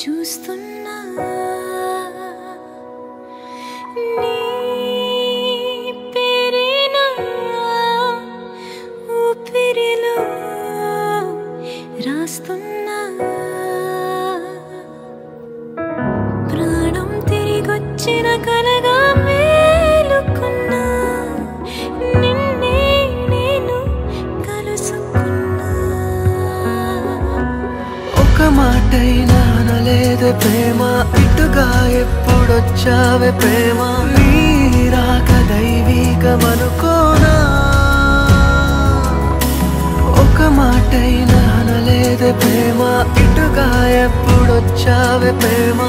చూస్తున్నా. రాస్తున్నా. ప్రాణం తిరిగొచ్చిన కలగా ప్రేమ ఇటుగా ఎప్పుడొచ్చావే ప్రేమ? నీరాక దైవీకమనుకోనా? ఒక మాటైనా అనలేదే ప్రేమ ఇటుగా ఎప్పుడొచ్చావే ప్రేమ?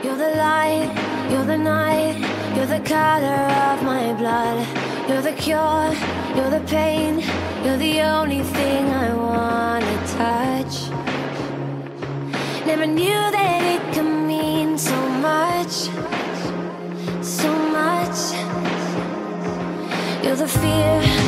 You're the light, you're the night, you're the color of my blood. You're the cure, you're the pain, you're the only thing I wanna touch. Never knew that it could mean so much, so much. You're the fear,